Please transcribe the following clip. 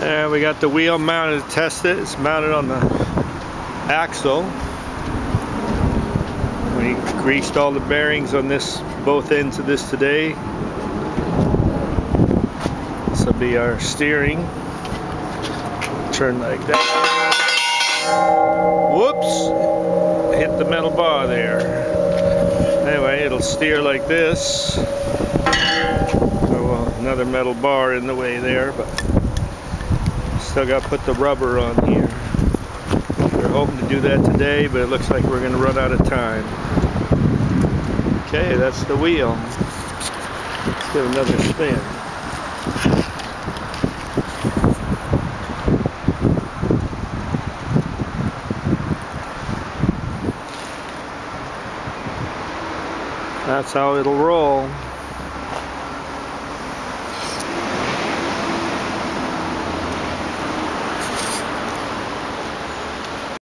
And we got the wheel mounted to test it. It's mounted on the axle. We greased all the bearings on this, both ends of this today. This will be our steering. Turn like that. Whoops! Hit the metal bar there. Anyway, it'll steer like this. Well, another metal bar in the way there, but still got to put the rubber on here. We're hoping to do that today, but it looks like we're going to run out of time. Okay, that's the wheel. Let's give another spin. That's how it'll roll.